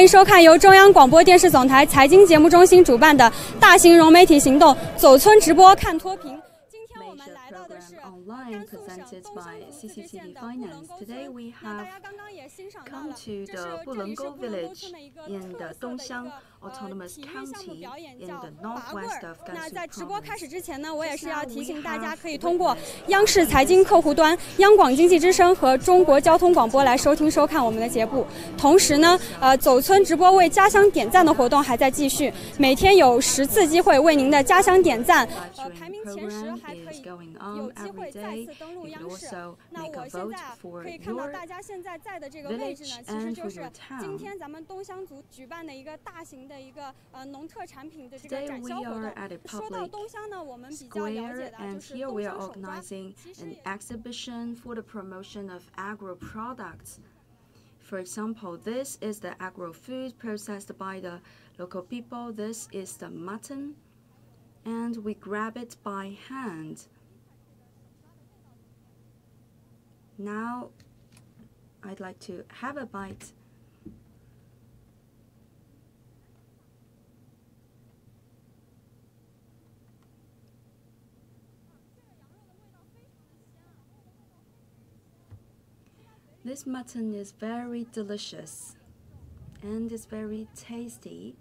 好，欢迎收看由中央广播电视总台财经节目中心主办的大型融媒体行动“走村直播看脱贫”。今天我们来到的是甘肃省东乡组自治县的布伦沟村。那大家刚刚也欣赏到了，这是布伦沟村的一个特色的一个。autonomous county in the northwest of 那在直播开始之前呢，我也是要提醒大家，可以通过央视财经客户端、央广经济之声和中国交通广播来收听收看我们的节目。同时呢，呃，走村直播为家乡点赞的活动还在继续，每天有十次机会为您的家乡点赞。呃，排名前十还可以有机会再次登录央视。那我现在可以看到大家现在在的这个位置呢，其实就是今天咱们东乡组举办的一个大型。的一个呃农特产品的这个展销活动。说到东乡呢，我们比较了解的就是东乡手抓。其实 an exhibition for the promotion of agro products. For example, this is the agro food processed by the local people. This is the mutton, and we grab it by hand. Now, I'd like to have a bite. This mutton is very delicious and is very tasty.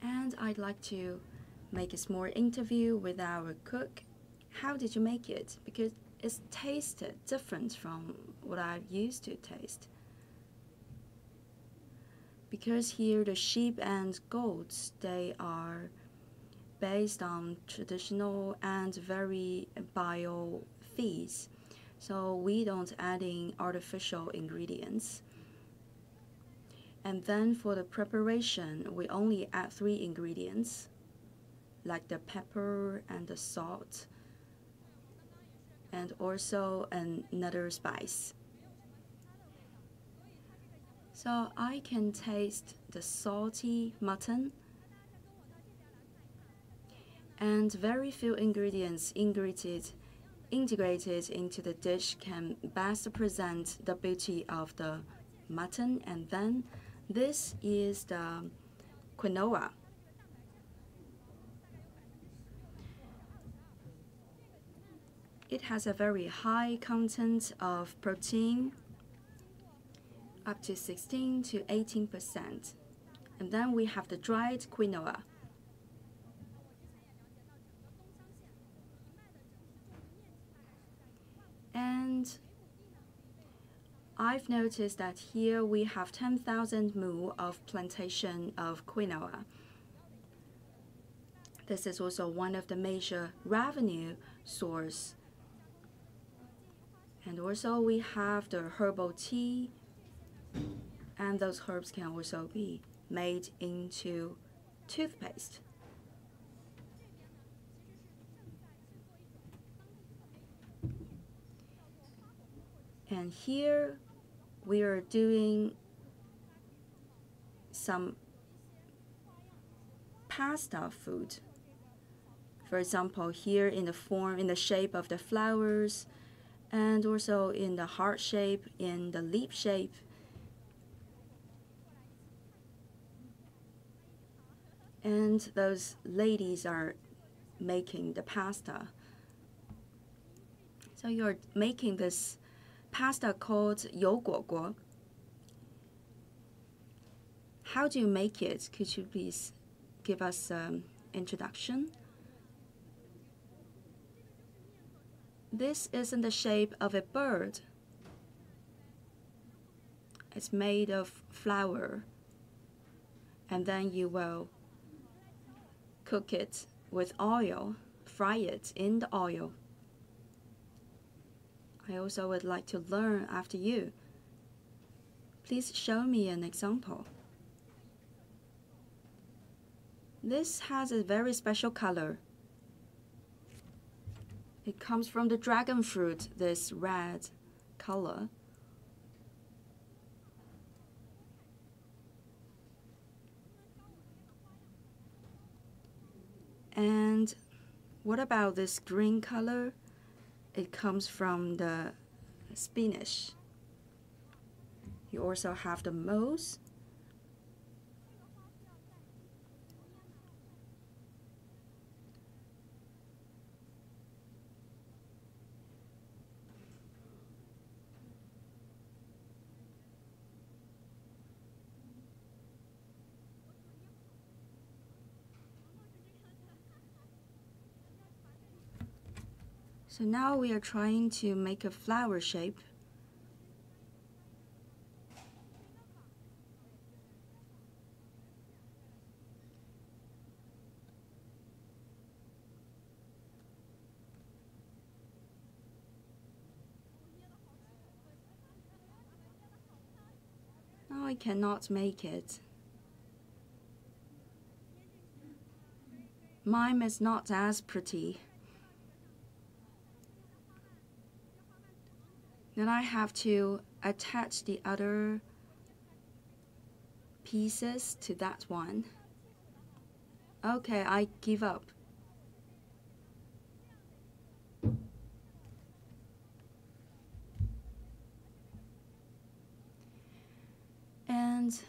And I'd like to make a small interview with our cook. How did you make it? Because it's tasted different from what I used to taste. Because here the sheep and goats, they are based on traditional and very bio feeds. So we don't add in artificial ingredients. And then for the preparation, we only add three ingredients, like the pepper and the salt, and also another spice. So I can taste the salty mutton and very few ingredients integrated, integrated into the dish can best present the beauty of the mutton. And then this is the quinoa. It has a very high content of protein, up to 16 to 18%. And then we have the dried quinoa. And I've noticed that here we have 10,000 mu of plantation of quinoa. This is also one of the major revenue source. And also we have the herbal tea and those herbs can also be made into toothpaste. And here we are doing some pasta food. For example, here in the form, in the shape of the flowers, and also in the heart shape, in the leaf shape. And those ladies are making the pasta. So you're making this pasta called Youguoguo. How do you make it? Could you please give us an introduction? This is in the shape of a bird. It's made of flour. And then you will cook it with oil, fry it in the oil. I also would like to learn after you. Please show me an example. This has a very special color. It comes from the dragon fruit, this red color. And what about this green color? It comes from the spinach. You also have the moles So now we are trying to make a flower shape. Now I cannot make it. Mine is not as pretty. Then I have to attach the other pieces to that one. Okay, I give up. And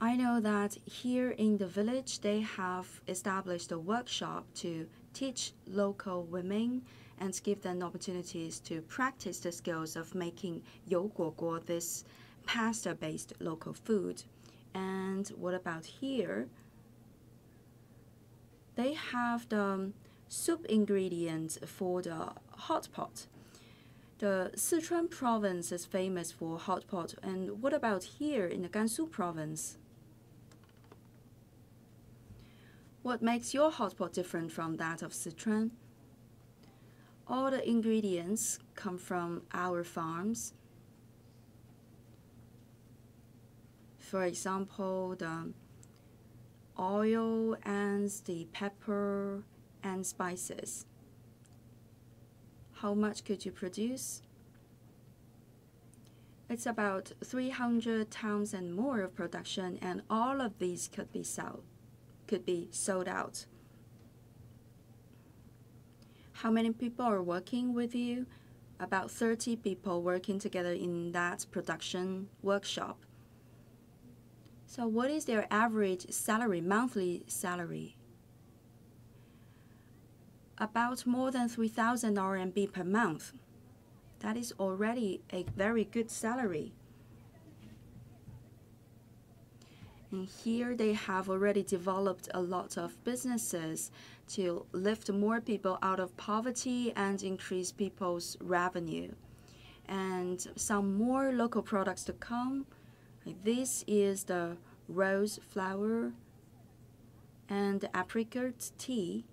I know that here in the village they have established a workshop to teach local women and give them opportunities to practice the skills of making you this pasta-based local food. And what about here? They have the soup ingredients for the hot pot. The Sichuan province is famous for hot pot. And what about here in the Gansu province? What makes your hot pot different from that of Sichuan? All the ingredients come from our farms. For example, the oil and the pepper and spices. How much could you produce? It's about 300 tons and more of production, and all of these could be sold, could be sold out. How many people are working with you? About 30 people working together in that production workshop. So what is their average salary, monthly salary? About more than 3,000 RMB per month. That is already a very good salary. And here they have already developed a lot of businesses to lift more people out of poverty and increase people's revenue. And some more local products to come. This is the rose flower and apricot tea.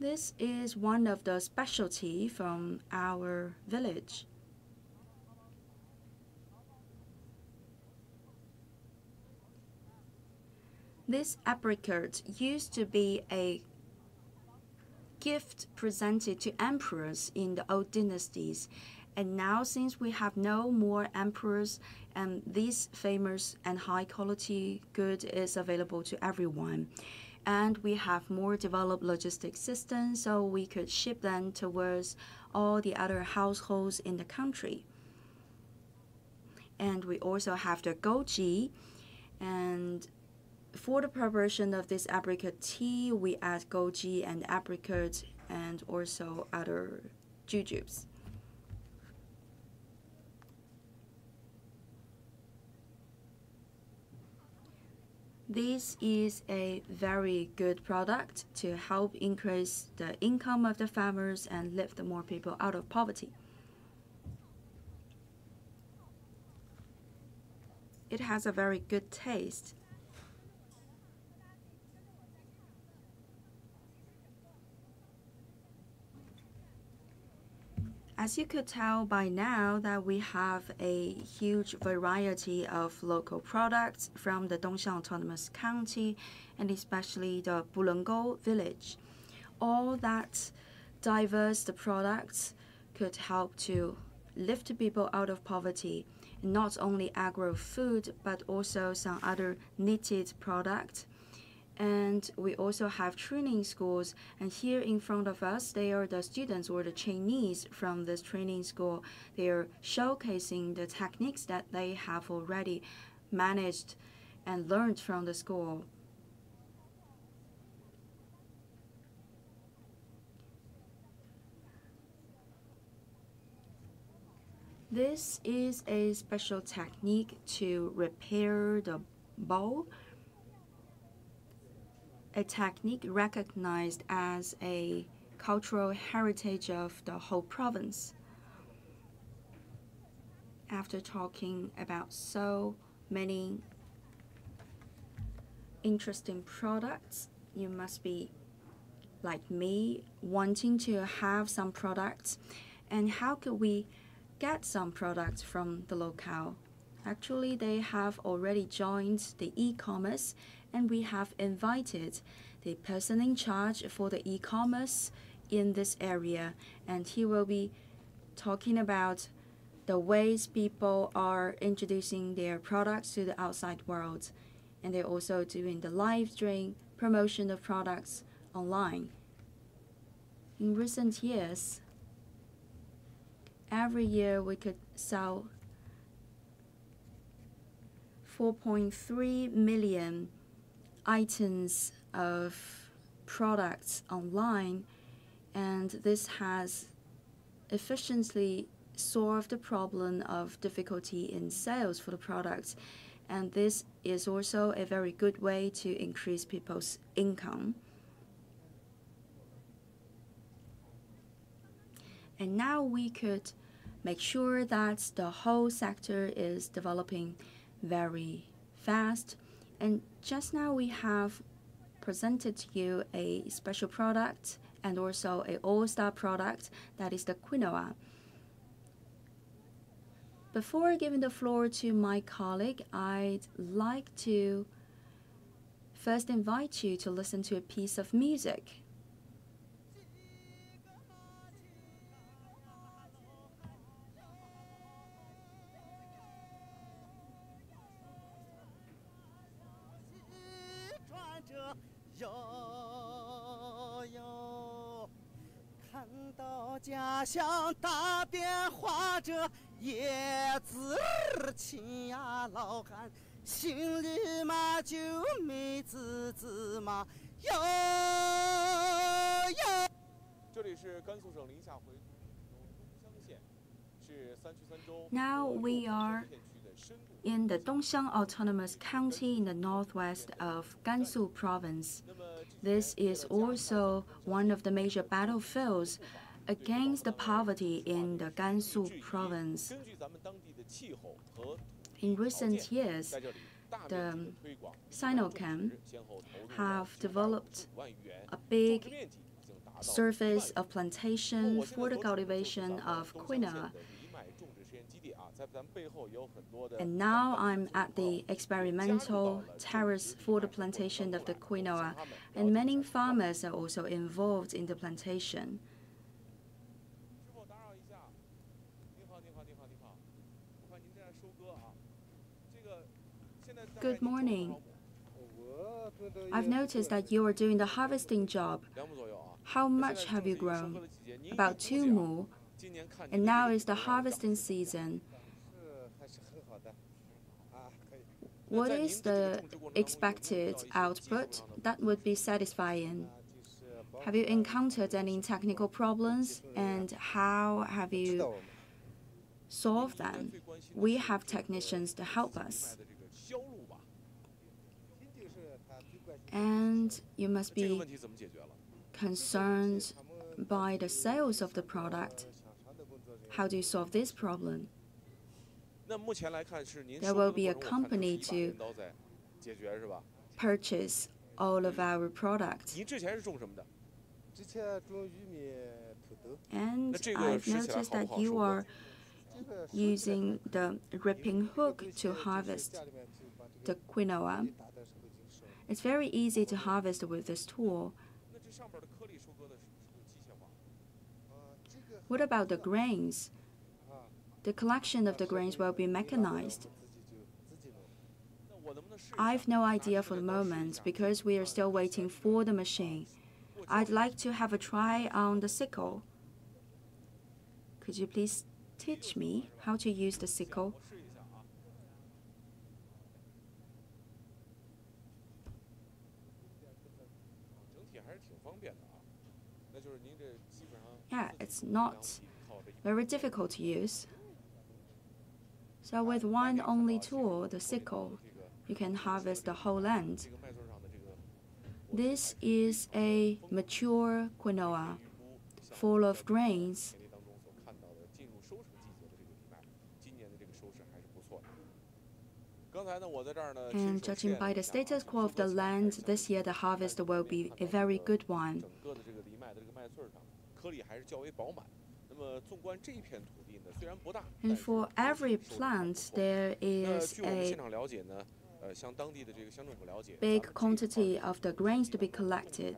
This is one of the specialty from our village. This apricot used to be a gift presented to emperors in the old dynasties. And now, since we have no more emperors, and this famous and high quality good is available to everyone. And we have more developed logistics systems, so we could ship them towards all the other households in the country. And we also have the goji, and for the preparation of this apricot tea, we add goji and apricot and also other jujubes. This is a very good product to help increase the income of the farmers and lift more people out of poverty. It has a very good taste As you could tell by now that we have a huge variety of local products from the Dongxiang Autonomous County and especially the Bulenggou village. All that diverse the products could help to lift people out of poverty, not only agro food but also some other knitted products and we also have training schools. And here in front of us, they are the students or the trainees from this training school. They are showcasing the techniques that they have already managed and learned from the school. This is a special technique to repair the bowl a technique recognized as a cultural heritage of the whole province. After talking about so many interesting products, you must be like me, wanting to have some products. And how could we get some products from the locale? Actually, they have already joined the e-commerce and we have invited the person in charge for the e-commerce in this area and he will be talking about the ways people are introducing their products to the outside world and they're also doing the live stream promotion of products online. In recent years, every year we could sell 4.3 million items of products online, and this has efficiently solved the problem of difficulty in sales for the products. And this is also a very good way to increase people's income. And now we could make sure that the whole sector is developing very fast and just now we have presented to you a special product and also a all-star product that is the quinoa. Before giving the floor to my colleague, I'd like to first invite you to listen to a piece of music. 家乡大变化，这叶子儿亲呀，老汉心里嘛就美滋滋嘛哟哟。这里是甘肃省临夏回东乡县，是三区三中。Now we are in the Dongxiang Autonomous County in the northwest of Gansu Province. This is also one of the major battlefields against the poverty in the Gansu province. In recent years, the Sinochem have developed a big surface of plantation for the cultivation of quinoa. And now I'm at the experimental terrace for the plantation of the quinoa, and many farmers are also involved in the plantation. Good morning. I've noticed that you are doing the harvesting job. How much have you grown? About two mu. And now is the harvesting season. What is the expected output that would be satisfying? Have you encountered any technical problems and how have you solved them? We have technicians to help us. And you must be concerned by the sales of the product. How do you solve this problem? There will be a company to purchase all of our products. And I've noticed that you are using the reaping hook to harvest the quinoa. It's very easy to harvest with this tool. What about the grains? The collection of the grains will be mechanized. I've no idea for the moment because we are still waiting for the machine. I'd like to have a try on the sickle. Could you please teach me how to use the sickle? yeah, it's not very difficult to use. So with one only tool, the sickle, you can harvest the whole land. This is a mature quinoa, full of grains. And judging by the status quo of the land, this year the harvest will be a very good one. 颗粒还是较为饱满。And for every plant, there is a big quantity of the grains to be collected.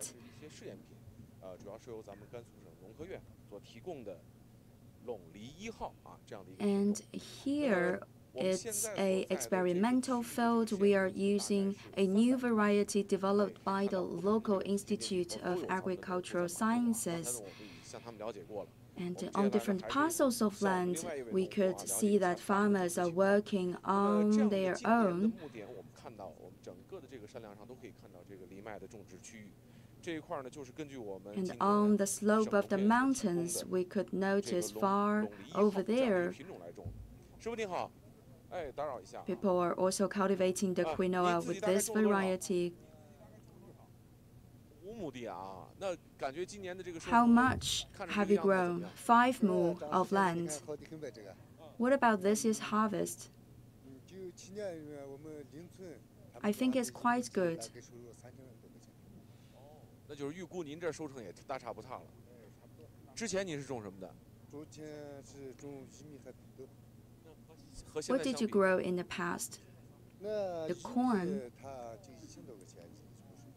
And here it's a experimental field. We are using a new variety developed by the local Institute of Agricultural Sciences. And on different parcels of land, we could see that farmers are working on their own. And on the slope of the mountains, we could notice far over there. People are also cultivating the quinoa with this variety how much have you grown? Five mu of land. What about this year's harvest? I think it's quite good. What did you grow in the past? The corn.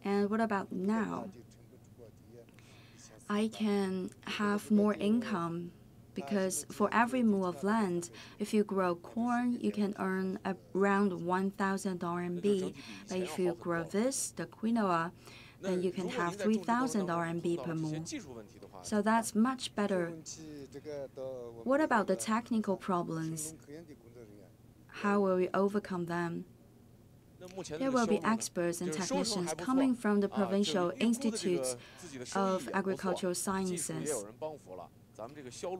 And what about now? I can have more income because for every mu of land, if you grow corn, you can earn around 1,000 RMB. But if you grow this, the quinoa, then you can have 3,000 RMB per mu. So that's much better. What about the technical problems? How will we overcome them? There will be experts and technicians coming from the provincial institutes of agricultural sciences.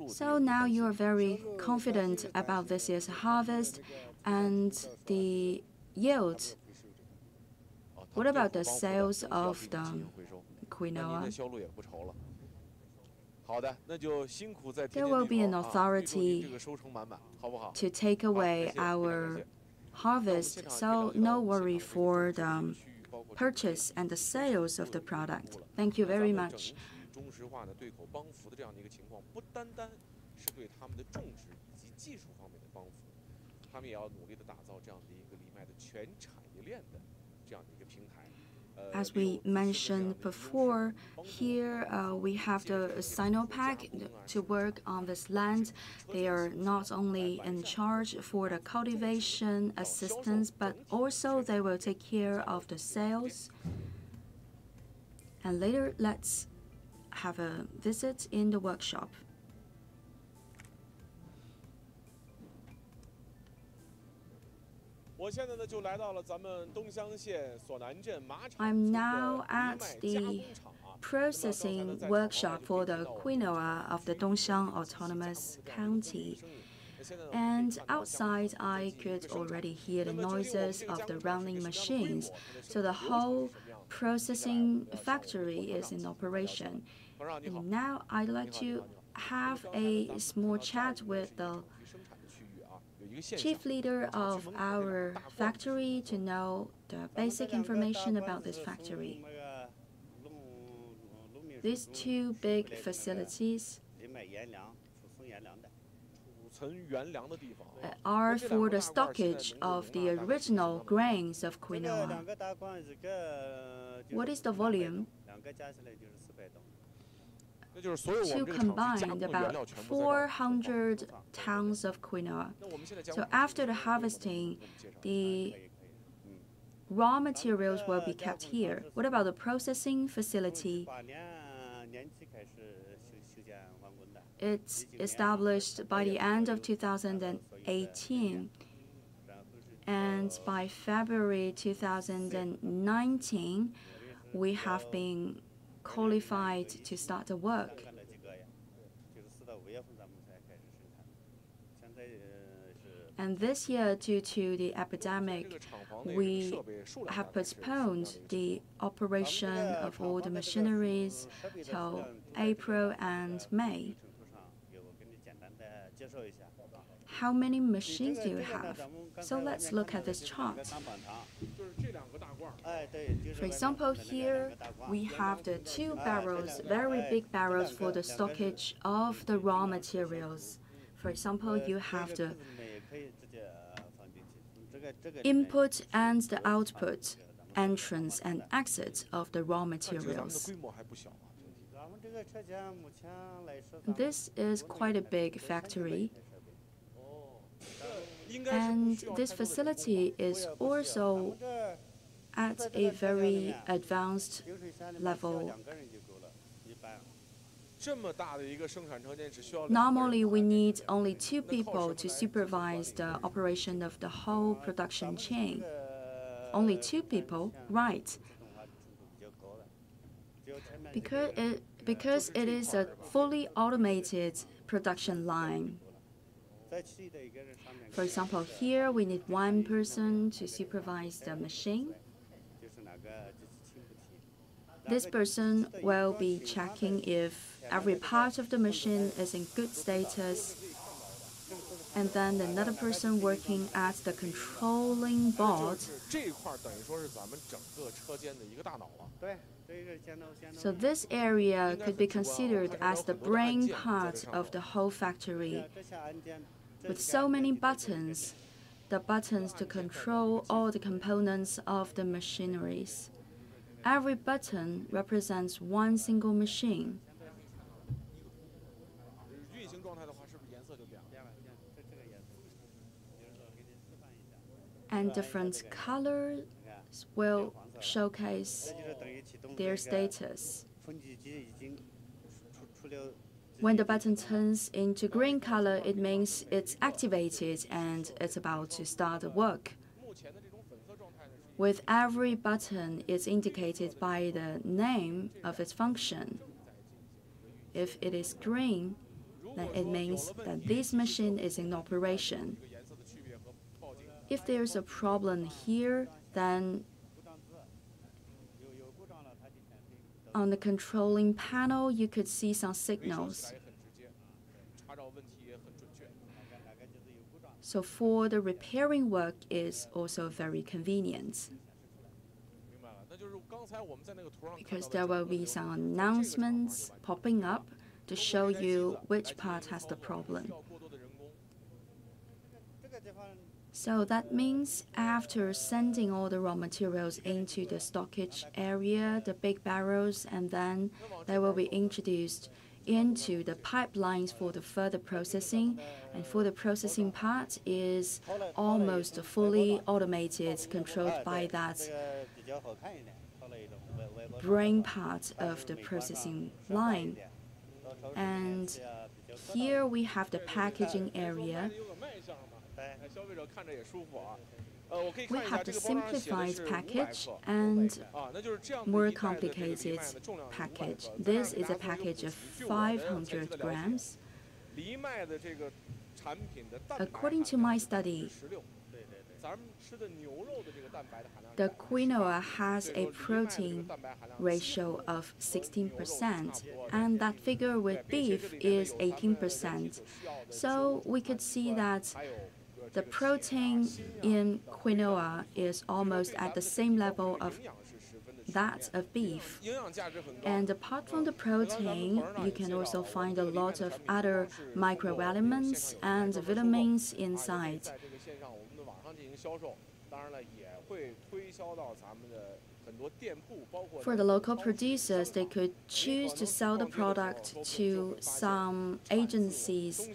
So now you are very confident about this year's harvest and the yield. What about the sales of the quinoa? There will be an authority to take away our harvest, so no worry for the um, purchase and the sales of the product. Thank you very much. As we mentioned before, here uh, we have the Sinopec to work on this land. They are not only in charge for the cultivation assistance, but also they will take care of the sales. And later, let's have a visit in the workshop. I'm now at the processing workshop for the quinoa of the Dongxiang Autonomous County. And outside, I could already hear the noises of the running machines. So the whole processing factory is in operation. And now I'd like to have a small chat with the chief leader of our factory to know the basic information about this factory. These two big facilities uh, are for the stockage of the original grains of quinoa. What is the volume? to combine about 400 tons of quinoa. So after the harvesting, the raw materials will be kept here. What about the processing facility? It's established by the end of 2018. And by February 2019, we have been qualified to start the work. And this year, due to the epidemic, we have postponed the operation of all the machineries till April and May. How many machines do you have? So let's look at this chart. For example, here we have the two barrels, very big barrels for the stockage of the raw materials. For example, you have the input and the output, entrance and exit of the raw materials. This is quite a big factory. And this facility is also at a very advanced level. Normally, we need only two people to supervise the operation of the whole production chain. Only two people, right? Because it, because it is a fully automated production line. For example, here we need one person to supervise the machine. This person will be checking if every part of the machine is in good status. And then another person working at the controlling board. So this area could be considered as the brain part of the whole factory. With so many buttons, the buttons to control all the components of the machineries. Every button represents one single machine. And different colors will showcase their status. When the button turns into green color, it means it's activated and it's about to start the work with every button is indicated by the name of its function. If it is green, then it means that this machine is in operation. If there's a problem here, then on the controlling panel, you could see some signals. So for the repairing work is also very convenient. Because there will be some announcements popping up to show you which part has the problem. So that means after sending all the raw materials into the stockage area, the big barrels, and then they will be introduced into the pipelines for the further processing. And for the processing part is almost fully automated, controlled by that brain part of the processing line. And here we have the packaging area we have the simplified package and more complicated package. This is a package of 500 grams. According to my study, the quinoa has a protein ratio of 16%, and that figure with beef is 18%. So we could see that the protein in quinoa is almost at the same level of that of beef. And apart from the protein, you can also find a lot of other microelements and vitamins inside. For the local producers, they could choose to sell the product to some agencies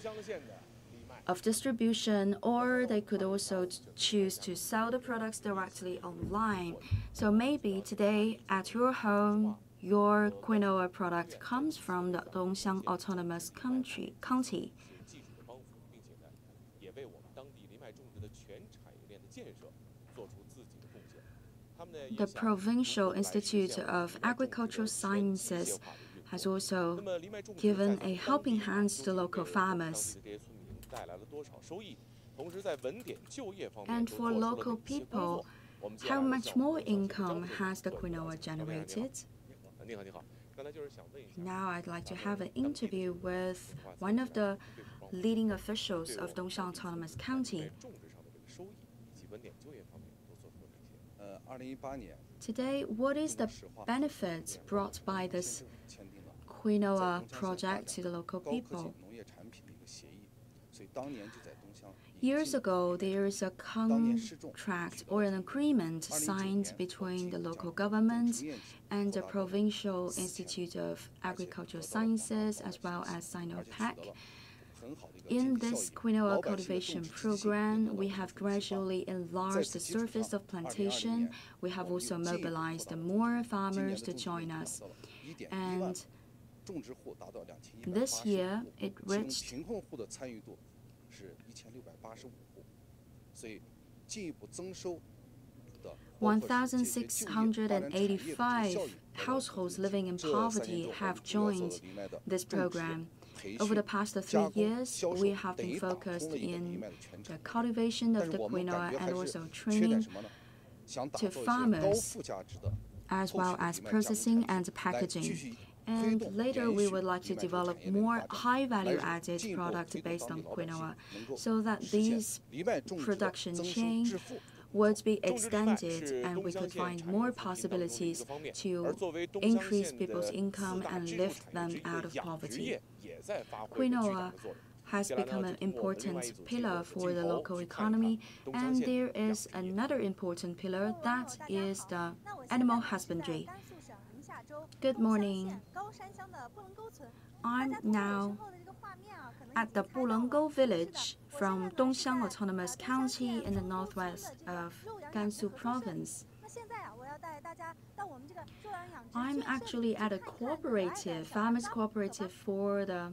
of distribution, or they could also choose to sell the products directly online. So maybe today at your home, your quinoa product comes from the Dongxiang Autonomous Country, County. The Provincial Institute of Agricultural Sciences has also given a helping hand to local farmers. And for local people, how much more income has the quinoa generated? Now I'd like to have an interview with one of the leading officials of Dongxiang Autonomous County. Today, what is the benefit brought by this quinoa project to the local people? Years ago, there is a contract or an agreement signed between the local government and the Provincial Institute of Agricultural Sciences, as well as Sinopec. In this quinoa cultivation program, we have gradually enlarged the surface of plantation. We have also mobilized more farmers to join us. And this year, it reached 是一千六百八十五户，所以进一步增收的包括是解决就业发展产业的这个效益 1,685得到了 households 普及 living in 这三年 poverty 多我 have 们主要做 joined 的藜麦的 this 种植 program. 培 Over 训 the past 加 three 工 years, 销售 we have 等 been 于打通 focused 了一个藜 in 麦的全 the 程。 cultivation 但 of 是 the 我们 quinoa 感觉 and 还是 also 缺点 training 什么呢？想打 to 造一些高 farmers 附加值的 as 后 well 续的 as 藜麦加工 processing 产 and 品来继 packaging. and later we would like to develop more high value added products based on quinoa so that these production chain would be extended and we could find more possibilities to increase people's income and lift them out of poverty. Quinoa has become an important pillar for the local economy, and there is another important pillar that is the animal husbandry. Good morning. I'm now at the Bulenggou village from Dongxiang Autonomous County in the northwest of Gansu province. I'm actually at a cooperative, farmers cooperative for the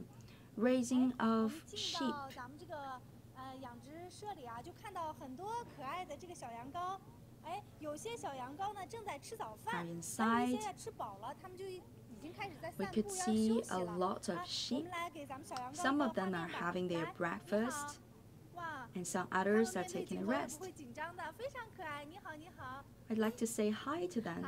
raising of sheep 到咱们这个呃养殖舍里啊，就看到很多可爱的这个小羊羔。哎，有些小羊羔呢正在吃早饭 Are，那有一 inside. 些呀吃饱了，它们就已经开始在 We 散 could 步要 see 休 a 息了。 lot of 啊，我 sheep. 们来给咱们小羊羔 Some 一个 of them 画 are 面吧 having their 来你好 breakfast, 哇， and some 它们 others are 面对 taking 镜 a 头也 rest. 不会紧张的，非常可爱。你好，你好。 I'd like to say hi to them.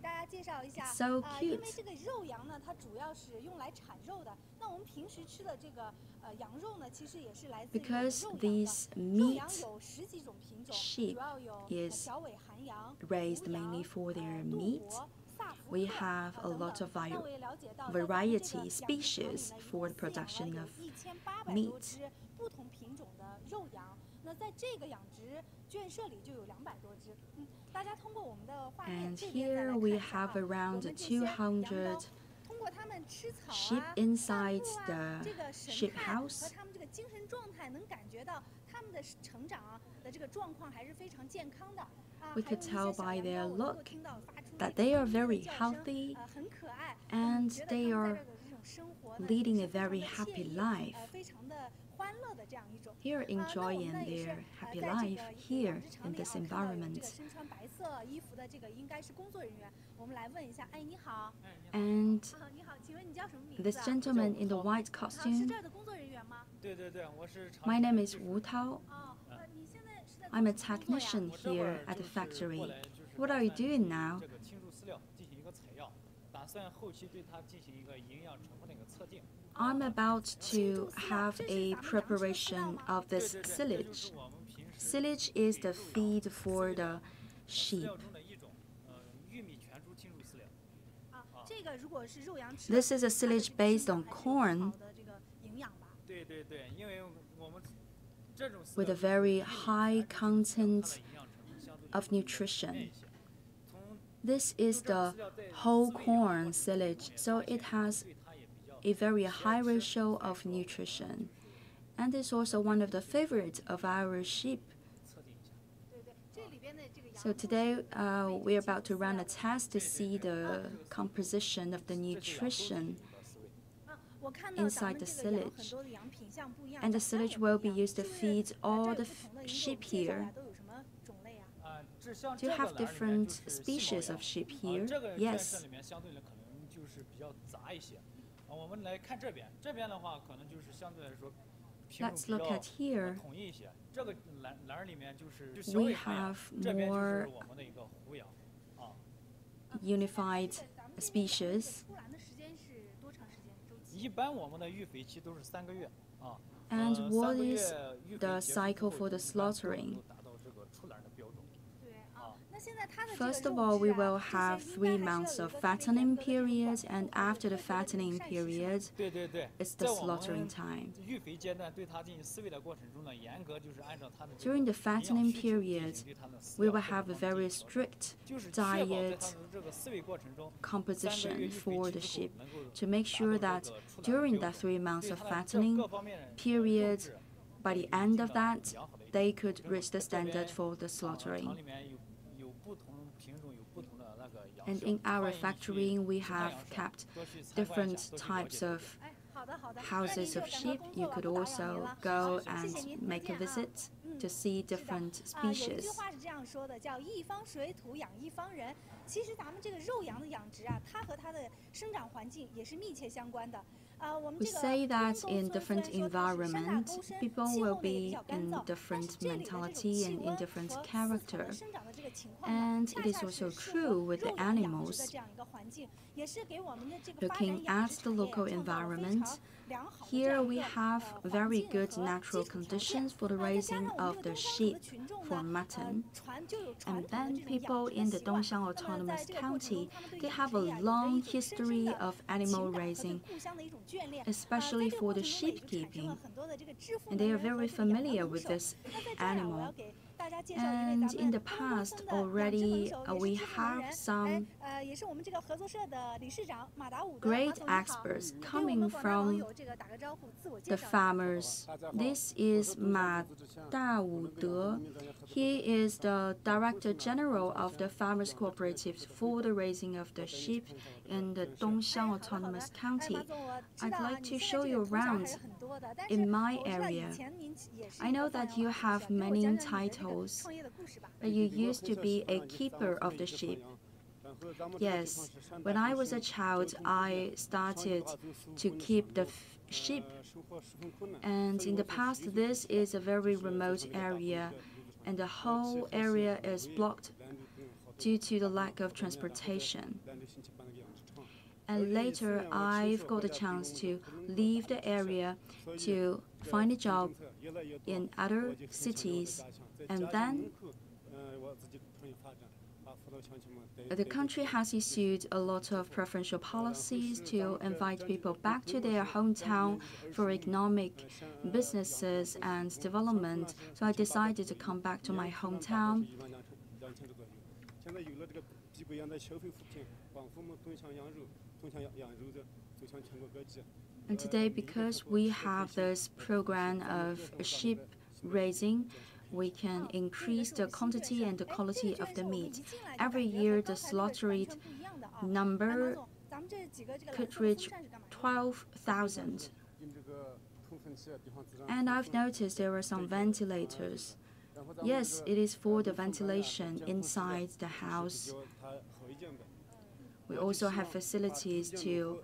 好，给大家介绍一下。 So 啊，因为 cute. 这个肉羊呢，它主要是用来产肉的。那我们平时吃的这个呃羊肉呢，其实也是来自于我们 Because 肉羊的。 these 肉羊 meat 有十几种品种， sheep 主要有呃 is 小尾寒羊、 raised 胡羊 mainly for their 呃杜 meat. 博萨福 We 克 have 啊 a 等 lot 等 of 那 vari- 我也了解到，在咱们这个 variety 养殖场 species 里呢，一 for 共 the 饲养 production 了有 of 一千八百多 meat. 只不同品种的肉羊。那在这个养殖 And here we have around 200 sheep inside the sheep house. We could tell by their look that they are very healthy and they are leading a very happy life. Here enjoying their happy life here in this environment. And this gentleman in the white costume. My name is Wu Tao. I'm a technician here at the factory. What are you doing now? I'm about to have a preparation of this silage. Silage is the feed for the sheep. This is a silage based on corn with a very high content of nutrition. This is the whole corn silage, so it has a very high ratio of nutrition. And it's also one of the favorites of our sheep. So today uh, we're about to run a test to see the composition of the nutrition inside the silage. And the silage will be used to feed all the sheep here. Do you have different species of sheep here? Yes. Let's look at here. We have more unified species. And what is the cycle for the slaughtering? First of all, we will have three months of fattening periods, and after the fattening period, it's the slaughtering time. During the fattening period, we will have a very strict diet composition for the sheep to make sure that during that three months of fattening period, by the end of that, they could reach the standard for the slaughtering. And in our factory, we have kept different types of houses of sheep. You could also go and make a visit to see different species. We say that in different environment, people will be in different mentality and in different character. And it is also true with the animals. Looking at the local environment, here we have very good natural conditions for the raising of the sheep for mutton. And then people in the Dongxiang Autonomous County, they have a long history of animal raising, especially for the sheep keeping. And they are very familiar with this animal. And in the past already uh, we have some great experts coming from the farmers. This is Ma Dawude, he is the Director General of the Farmers Cooperatives for the raising of the sheep in the Dongxiang Autonomous County. I'd like to show you around in my area. I know that you have many titles, but you used to be a keeper of the sheep. Yes, when I was a child, I started to keep the sheep. And in the past, this is a very remote area and the whole area is blocked due to the lack of transportation. And later, I've got a chance to leave the area to find a job in other cities, and then the country has issued a lot of preferential policies to invite people back to their hometown for economic businesses and development. So I decided to come back to my hometown. And today, because we have this program of sheep raising, we can increase the quantity and the quality of the meat. Every year, the slaughtered number could reach 12,000. And I've noticed there are some ventilators. Yes, it is for the ventilation inside the house. We also have facilities to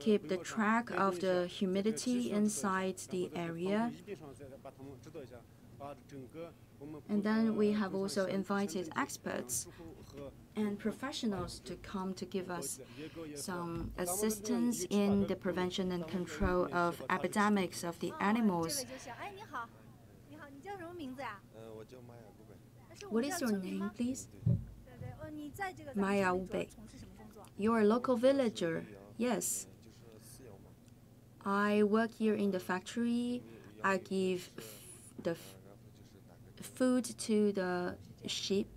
keep the track of the humidity inside the area. And then we have also invited experts and professionals to come to give us some assistance in the prevention and control of epidemics of the animals. What is your name, please? Maya Ube. You're a local villager. Yes. I work here in the factory. I give the food to the sheep,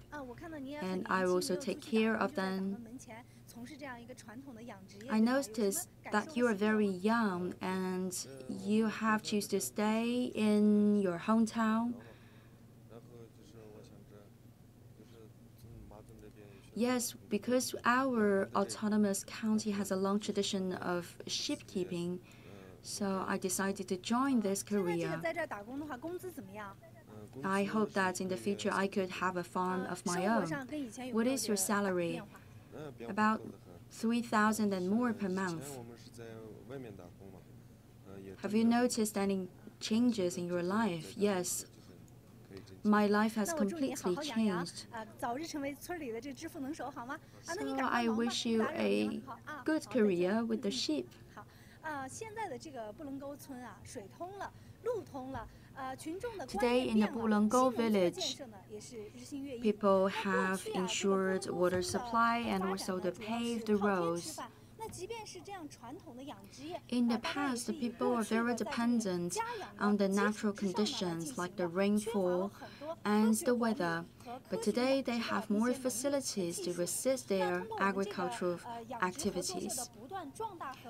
and I also take care of them. I noticed that you are very young and you have chosen to stay in your hometown. Yes, because our autonomous county has a long tradition of sheep keeping, so I decided to join this career. I hope that in the future I could have a farm of my own. What is your salary? About 3,000 and more per month. Have you noticed any changes in your life? Yes. My life has completely changed. So I wish you a good career with the sheep. Uh, Today in the Bulenggou village, people have ensured water supply and also the paved roads in the past, people were very dependent on the natural conditions like the rainfall and the weather, but today they have more facilities to resist their agricultural activities.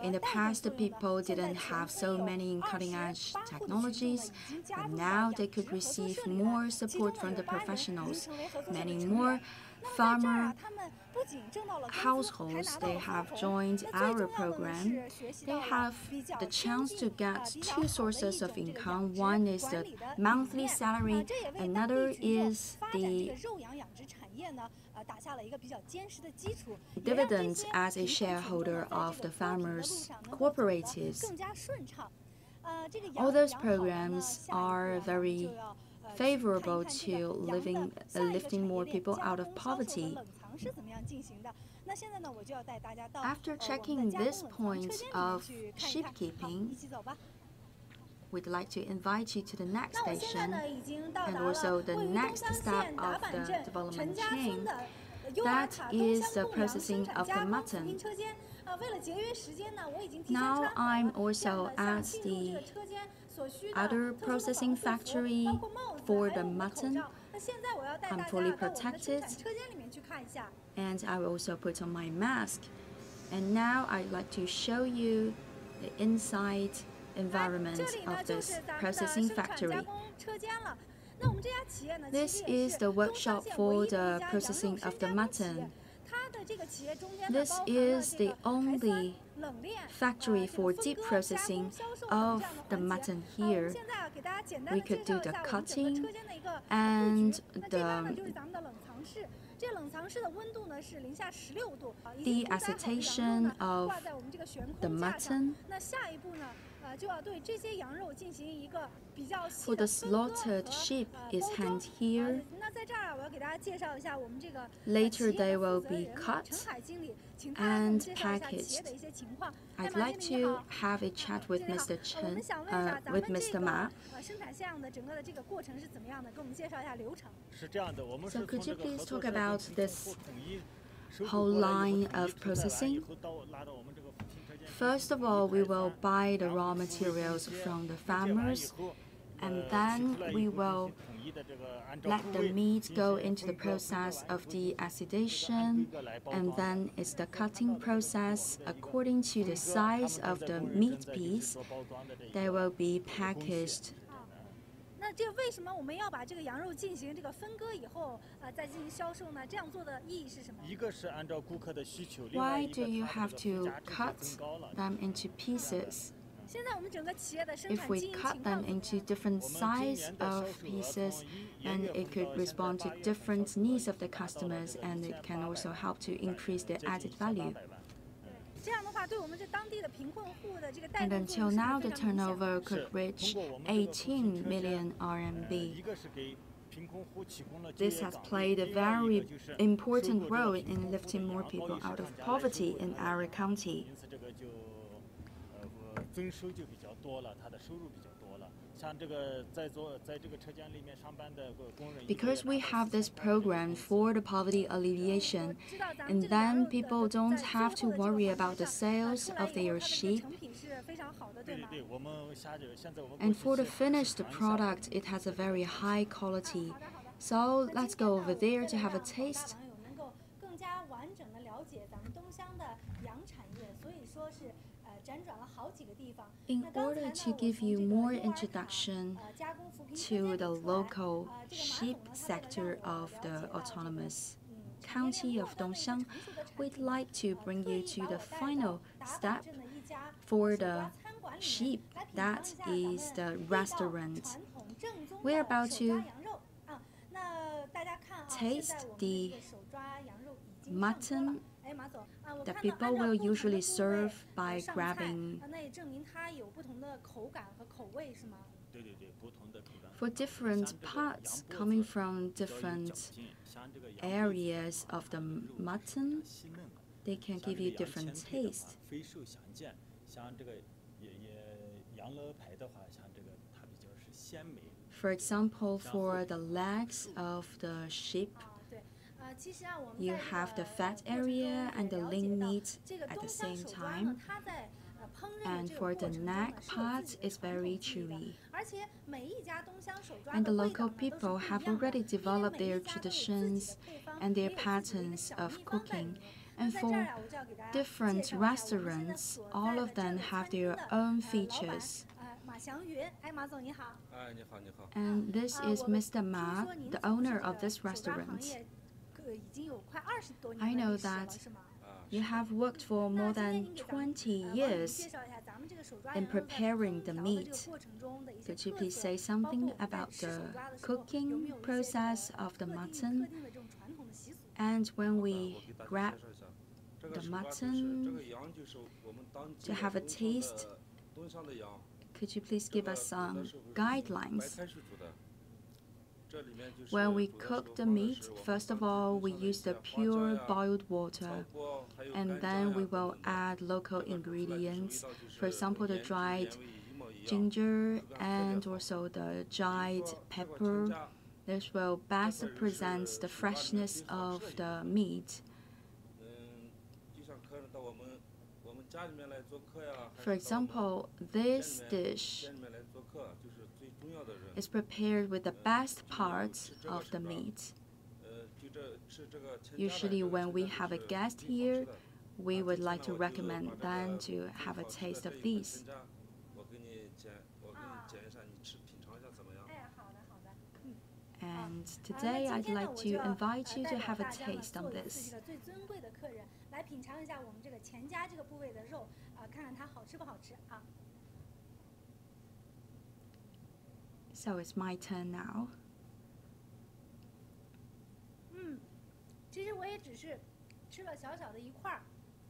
In the past, people didn't have so many cutting-edge technologies, but now they could receive more support from the professionals, many more farmer households they have joined our program, they have the chance to get two sources of income. One is the monthly salary, another is the dividends as a shareholder of the farmers' cooperatives. All those programs are very favorable to living, uh, lifting more people out of poverty. 是怎么样进行的。那现在呢，我就要带大家到 After checking this point of sheepkeeping, we'd like to invite you to the next station and also the next step of the development chain. That is the processing of the mutton. Now I'm also at the other processing factory for the mutton I'm fully protected. And I also put on my mask. And now I'd like to show you the inside environment of this processing factory. This is the workshop for the processing of the mutton. This is the only factory for deep processing of the mutton here. We could do the cutting and the the acetation of the mutton for the slaughtered sheep is hanged here. Later they will be cut and packaged. I'd like to have a chat with Mr. Chen, uh, with Mr. Ma. So could you please talk about this whole line of processing? First of all, we will buy the raw materials from the farmers, and then we will let the meat go into the process of the acidation, and then it's the cutting process. According to the size of the meat piece, they will be packaged why do you have to cut them into pieces? If we cut them into different size of pieces, and it could respond to different needs of the customers and it can also help to increase the added value. And until now, the turnover could reach 18 million RMB. This has played a very important role in lifting more people out of poverty in our county. Because we have this program for the poverty alleviation, and then people don't have to worry about the sales of their sheep. And for the finished product, it has a very high quality. So let's go over there to have a taste In order to give you more introduction to the local sheep sector of the autonomous county of Dongxiang, we'd like to bring you to the final step for the sheep, that is the restaurant. We're about to taste the mutton the people will usually serve by grabbing. For different parts coming from different areas of the mutton, they can give you different taste. For example, for the legs of the sheep, you have the fat area and the lean meat at the same time. And for the neck part, it's very chewy. And the local people have already developed their traditions and their patterns of cooking. And for different restaurants, all of them have their own features. And this is Mr. Ma, the owner of this restaurant. I know that you have worked for more than 20 years in preparing the meat. Could you please say something about the cooking process of the mutton? And when we grab the mutton to have a taste, could you please give us some guidelines? When we cook the meat, first of all, we use the pure boiled water, and then we will add local ingredients, for example, the dried ginger and also the dried pepper. This will best present the freshness of the meat. For example, this dish is prepared with the best parts of the meat. Usually when we have a guest here, we would like to recommend them to have a taste of these. And today I'd like to invite you to have a taste on this. So it's my turn now. 嗯，其实我也只是吃了小小的一块儿，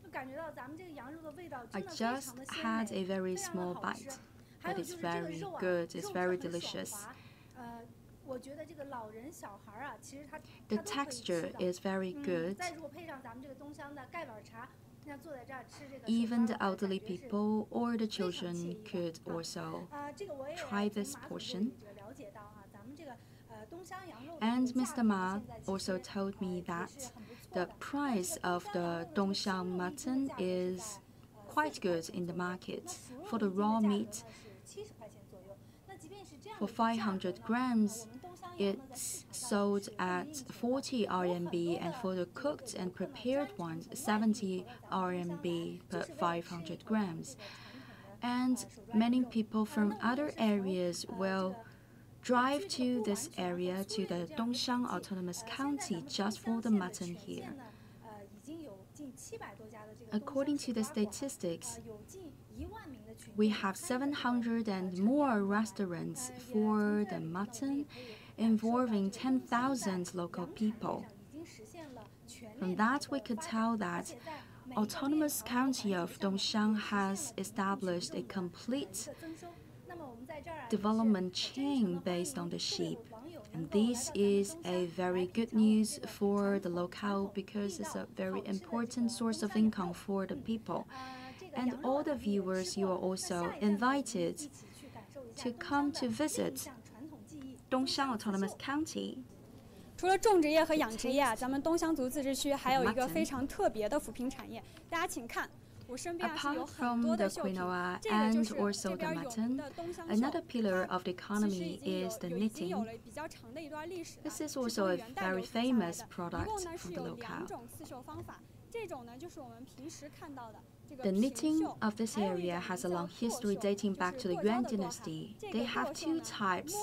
就感觉到咱们这个羊肉的味道 I 真的非常 just 的鲜 had 美， a very 非常 small 的好吃 bite,。还 but 有 it's 就是这个 very 肉啊， good, it's 肉 very 质很爽 delicious. 滑。呃，我觉得这个老人小孩儿啊，其实他 The 他都可以吃 texture 的。 is very 嗯， good. 再如果配上咱们这个东乡的盖碗茶， Even the elderly people or the children could also try this portion. And Mr. Ma also told me that the price of the Dongxiang mutton is quite good in the market for the raw meat. For 500 grams, it's sold at 40 RMB, and for the cooked and prepared ones, 70 RMB per 500 grams. And many people from other areas will drive to this area to the Dongxiang Autonomous County just for the mutton here. According to the statistics, we have 700 and more restaurants for the mutton, involving 10,000 local people. From that, we could tell that Autonomous County of Dongxiang has established a complete development chain based on the sheep. And this is a very good news for the locale because it's a very important source of income for the people. And all the viewers, you are also invited to come to visit Dongxiang Autonomous County. 除了种植业和养殖业啊，咱们东乡族自治区还有一个非常特别的扶贫产业，大家请看， Apart from the quinoa and also the mutton, another pillar of the economy is the knitting. This is also a very famous product from the locale. the knitting of this area has a long history dating back to the Yuan dynasty. They have two types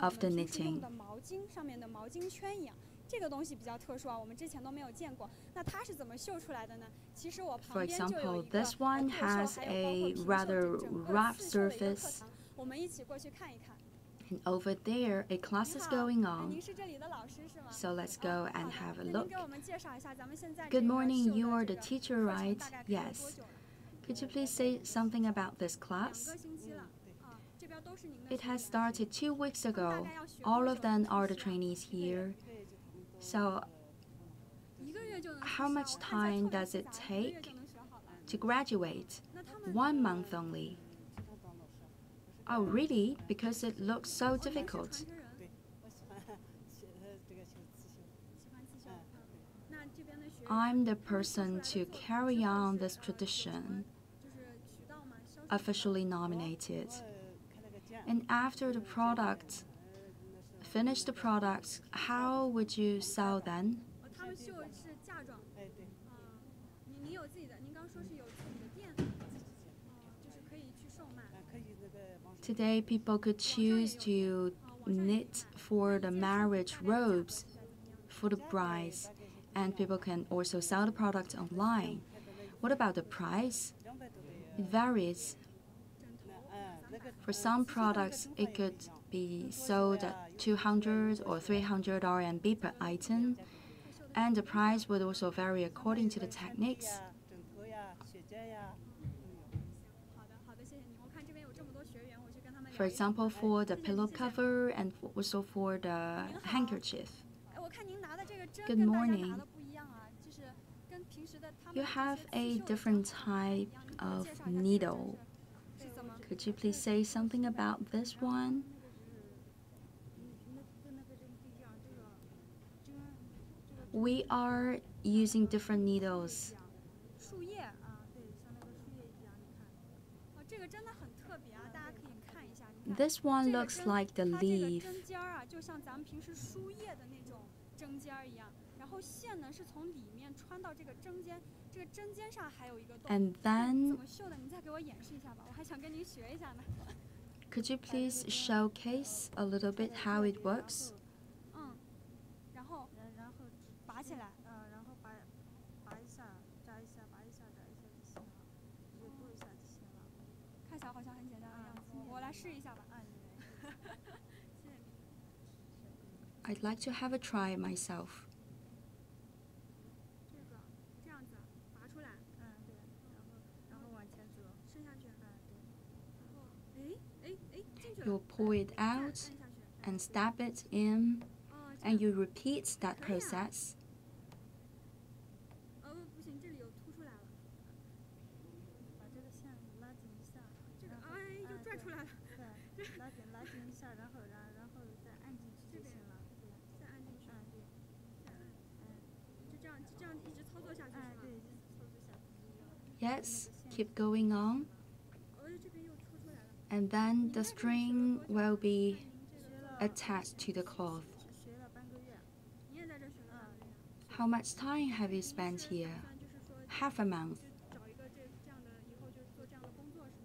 of the knitting. For example, this one has a rather rough surface. And over there, a class is going on. So let's go and have a look. Good morning, you are the teacher, right? Yes. Could you please say something about this class? It has started two weeks ago. All of them are the trainees here. So, how much time does it take to graduate? One month only. Oh, really? Because it looks so difficult. I'm the person to carry on this tradition, officially nominated. And after the product finish the product, how would you sell then? Today, people could choose to knit for the marriage robes for the brides, and people can also sell the product online. What about the price? It varies. For some products, it could be sold at 200 or 300 RMB per item, and the price would also vary according to the techniques. For example, for the pillow cover and also for the handkerchief. Good morning. You have a different type of needle. Could you please say something about this one? We are using different needles. This one looks like the leaf. And then Could you please showcase a little bit how it works? I'd like to have a try myself. You'll pull it out and stab it in, and you repeat that process Yes, keep going on. And then the string will be attached to the cloth. How much time have you spent here? Half a month.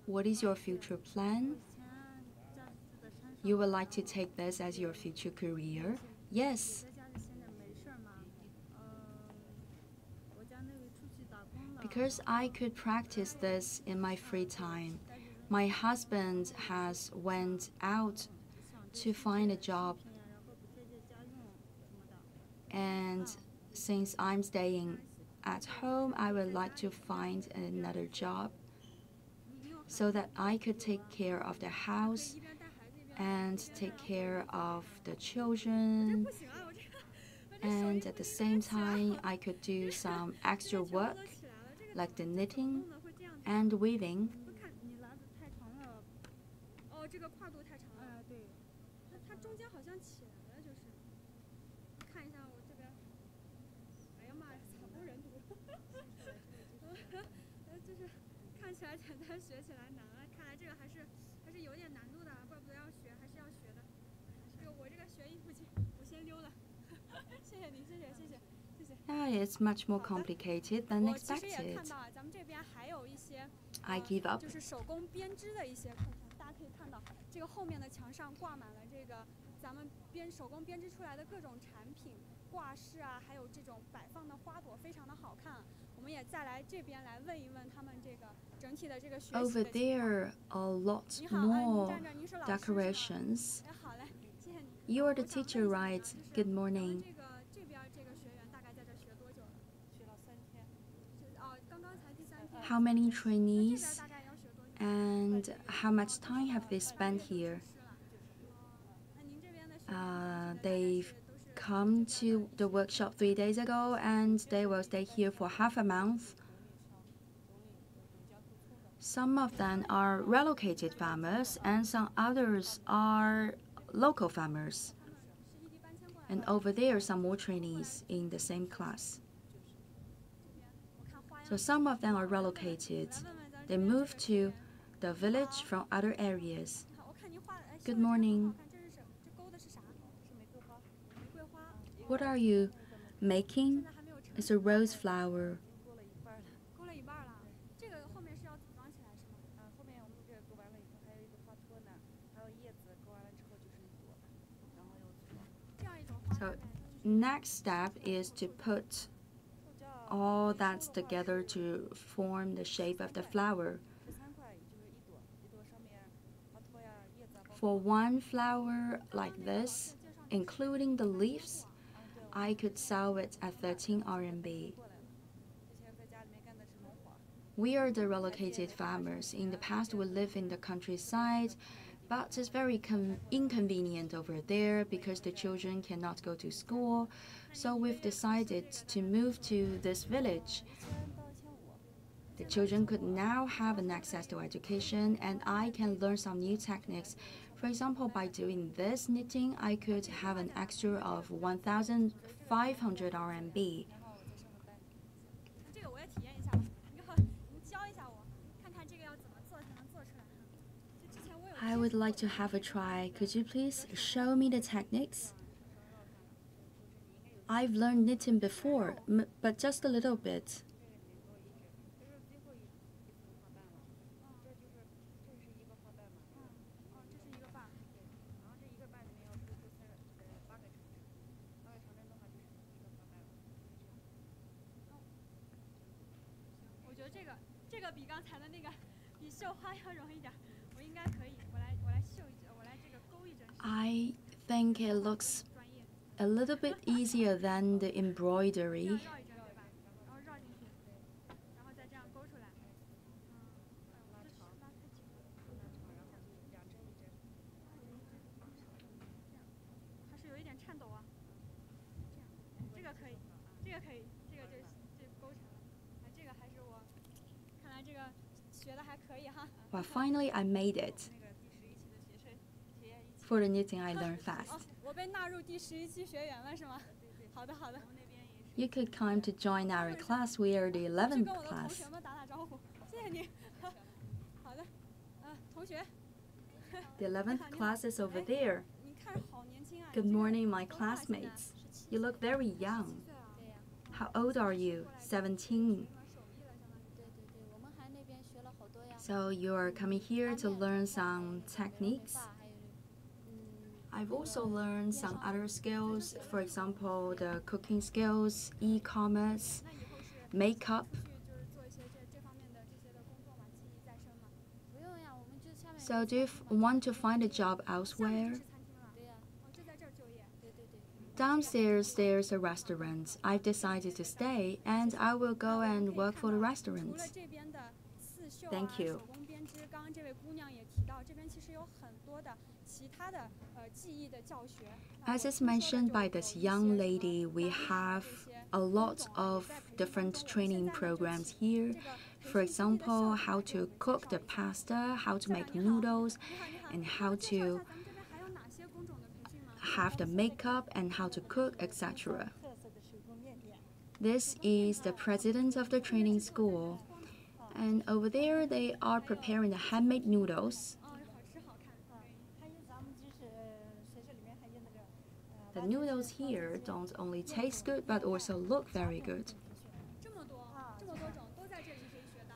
What is your future plan? You would like to take this as your future career? Yes. Because I could practice this in my free time. My husband has went out to find a job. And since I'm staying at home, I would like to find another job so that I could take care of the house and take care of the children. And at the same time, I could do some extra work like the knitting and weaving. Yeah, it's much more complicated than expected. I give up. Over there are lots more decorations. You are the teacher, right? Good morning. how many trainees and how much time have they spent here. Uh, they've come to the workshop three days ago and they will stay here for half a month. Some of them are relocated farmers and some others are local farmers. And over there, some more trainees in the same class. So some of them are relocated. They move to the village from other areas. Good morning. What are you making? It's a rose flower. So next step is to put all that's together to form the shape of the flower. For one flower like this, including the leaves, I could sell it at 13 RMB. We are the relocated farmers. In the past, we lived in the countryside but it's very inconvenient over there because the children cannot go to school. So we've decided to move to this village. The children could now have an access to education and I can learn some new techniques. For example, by doing this knitting, I could have an extra of 1,500 RMB. I would like to have a try. Could you please show me the techniques? I've learned knitting before, but just a little bit. I think it looks a little bit easier than the embroidery. Well, finally I made it. For the knitting, I learned fast. You could come to join our class. We are the 11th class. The 11th class is over there. Good morning, my classmates. You look very young. How old are you? 17. So you are coming here to learn some techniques. I've also learned some other skills, for example, the cooking skills, e-commerce, makeup. So do you want to find a job elsewhere? Downstairs, there's a restaurant. I've decided to stay, and I will go and work for the restaurant. Thank you. As is mentioned by this young lady, we have a lot of different training programs here. For example, how to cook the pasta, how to make noodles, and how to have the makeup and how to cook, etc. This is the president of the training school. And over there, they are preparing the handmade noodles. The noodles here don't only taste good but also look very good.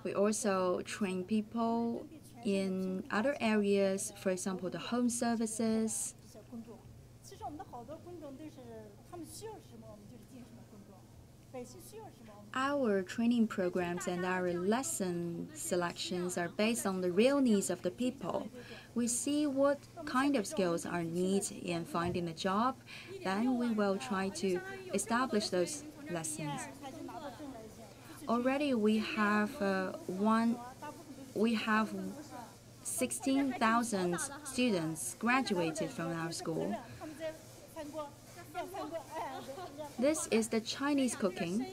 We also train people in other areas, for example, the home services. Our training programs and our lesson selections are based on the real needs of the people. We see what kind of skills are needed in finding a job, then we will try to establish those lessons. Already we have uh, one, we have 16,000 students graduated from our school. This is the Chinese cooking.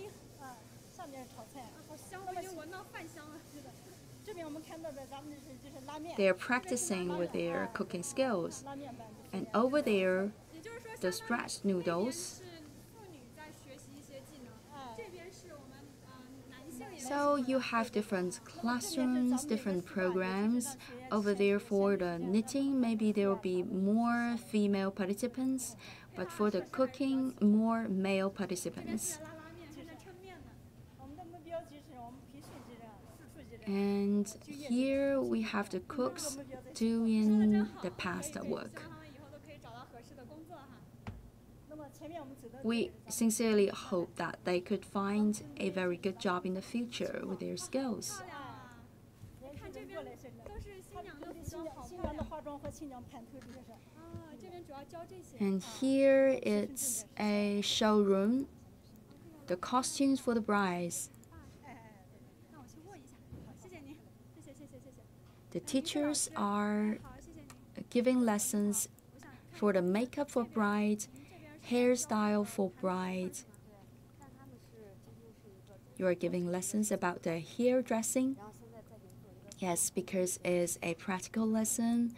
They are practicing with their cooking skills. And over there, the stretched noodles. So you have different classrooms, different programs. Over there for the knitting, maybe there will be more female participants, but for the cooking, more male participants. And here we have the cooks doing the pasta work. We sincerely hope that they could find a very good job in the future with their skills. And here it's a showroom, the costumes for the brides. The teachers are giving lessons for the makeup for bride, hairstyle for bride. You are giving lessons about the hairdressing. Yes, because it's a practical lesson.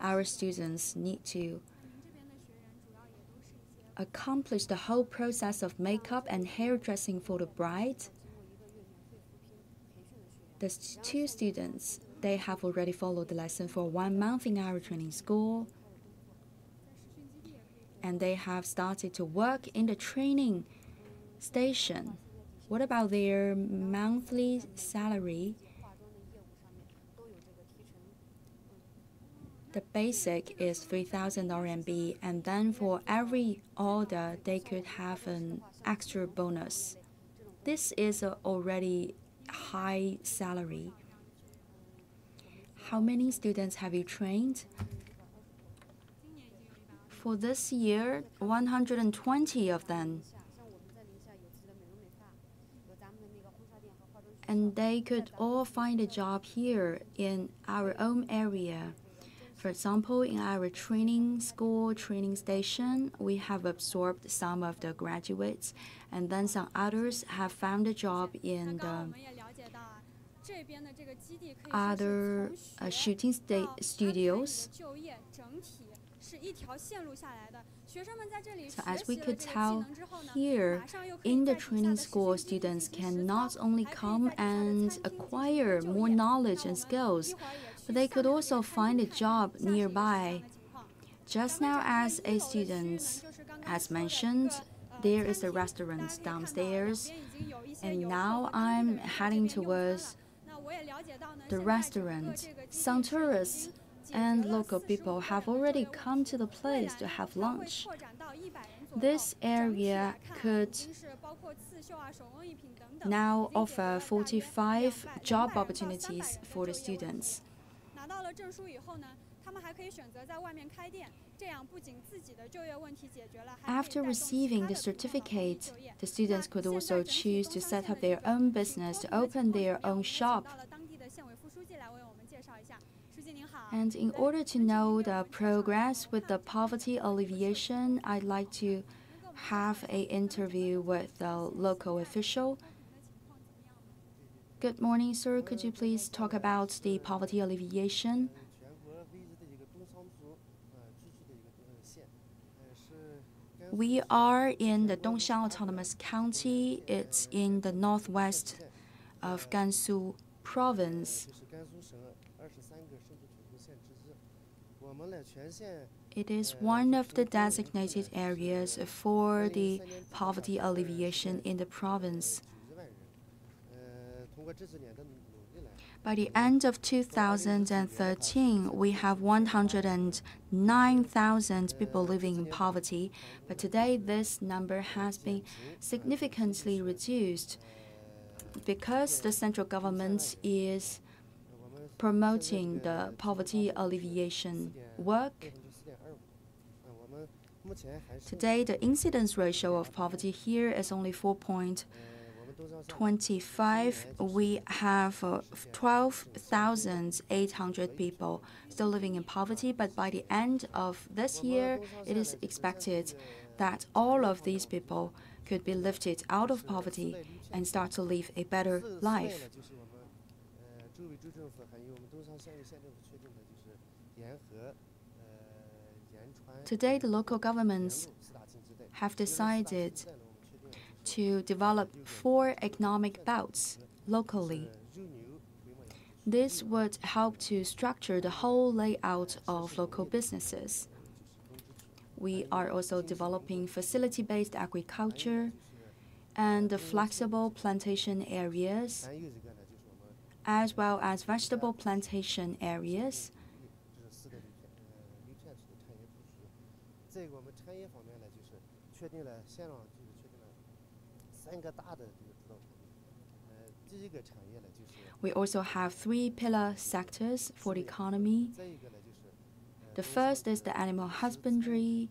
Our students need to accomplish the whole process of makeup and hairdressing for the bride. The two students they have already followed the lesson for one month in our training school. And they have started to work in the training station. What about their monthly salary? The basic is 3,000 RMB, and then for every order, they could have an extra bonus. This is already high salary. How many students have you trained? For this year, 120 of them. And they could all find a job here in our own area. For example, in our training school, training station, we have absorbed some of the graduates, and then some others have found a job in the other uh, shooting studios. So as we could tell here, in the training school, students can not only come and acquire more knowledge and skills, but they could also find a job nearby. Just now, as a student has mentioned, there is a restaurant downstairs, and now I'm heading towards the restaurant. Some tourists and local people have already come to the place to have lunch. This area could now offer 45 job opportunities for the students. After receiving the certificate, the students could also choose to set up their own business, to open their own shop. And in order to know the progress with the poverty alleviation, I'd like to have an interview with the local official. Good morning, sir. Could you please talk about the poverty alleviation? We are in the Dongxiang Autonomous County. It's in the northwest of Gansu province. It is one of the designated areas for the poverty alleviation in the province. By the end of 2013, we have 109,000 people living in poverty, but today this number has been significantly reduced because the central government is promoting the poverty alleviation work. Today, the incidence ratio of poverty here is only 4.25. We have uh, 12,800 people still living in poverty, but by the end of this year, it is expected that all of these people could be lifted out of poverty and start to live a better life. Today, the local governments have decided to develop four economic belts locally. This would help to structure the whole layout of local businesses. We are also developing facility based agriculture and flexible plantation areas, as well as vegetable plantation areas. We also have three pillar sectors for the economy. The first is the animal husbandry.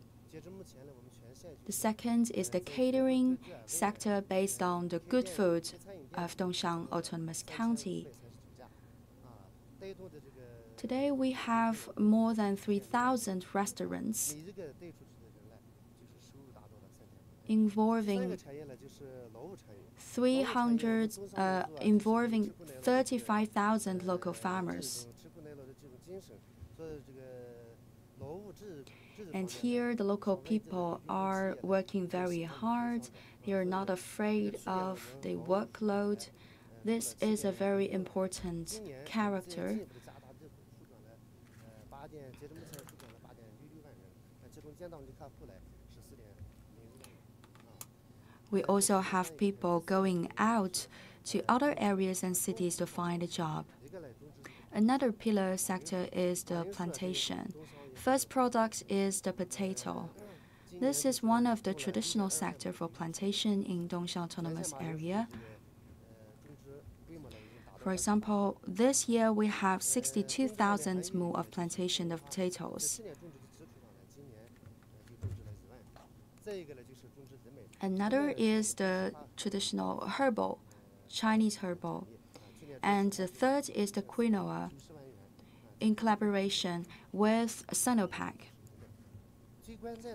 The second is the catering sector based on the good food of Dongxiang Autonomous County. Today we have more than 3,000 restaurants involving 300 uh, involving 35,000 local farmers. And here, the local people are working very hard. They are not afraid of the workload. This is a very important character. We also have people going out to other areas and cities to find a job. Another pillar sector is the plantation. First product is the potato. This is one of the traditional sector for plantation in Dongxiang Autonomous Area. For example, this year we have 62,000 mu of plantation of potatoes. Another is the traditional herbal, Chinese herbal. And the third is the quinoa in collaboration with Sinopec.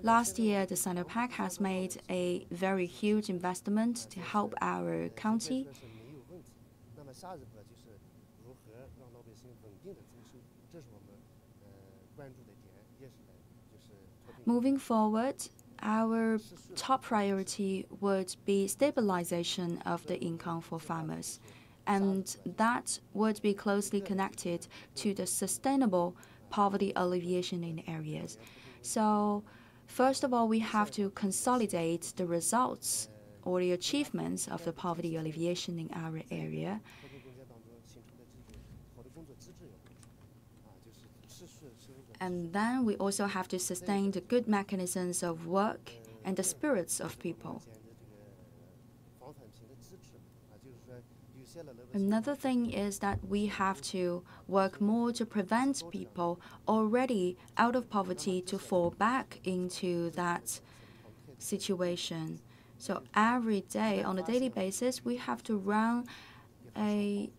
Last year, the Sinopec has made a very huge investment to help our county. Moving forward, our top priority would be stabilization of the income for farmers, and that would be closely connected to the sustainable poverty alleviation in areas. So, first of all, we have to consolidate the results or the achievements of the poverty alleviation in our area. And then we also have to sustain the good mechanisms of work and the spirits of people. Another thing is that we have to work more to prevent people already out of poverty to fall back into that situation. So every day, on a daily basis, we have to run a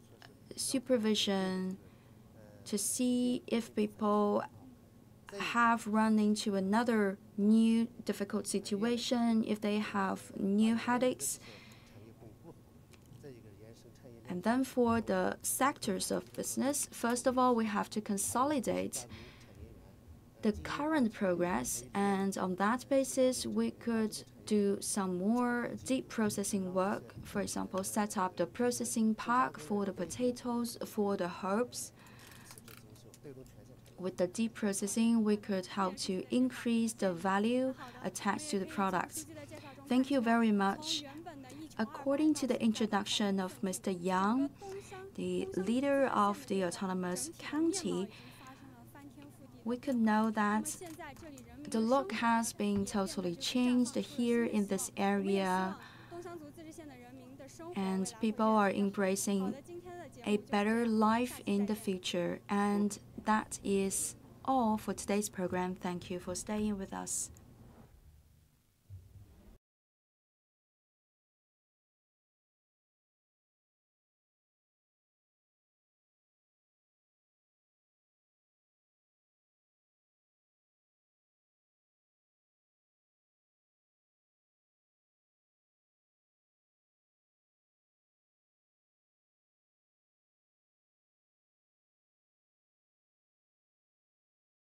supervision to see if people have run into another new difficult situation, if they have new headaches. And then for the sectors of business, first of all, we have to consolidate the current progress, and on that basis, we could do some more deep processing work. For example, set up the processing park for the potatoes, for the herbs. With the deep processing, we could help to increase the value attached to the products. Thank you very much. According to the introduction of Mr. Yang, the leader of the autonomous county, we could know that the look has been totally changed here in this area, and people are embracing a better life in the future. And that is all for today's program. Thank you for staying with us.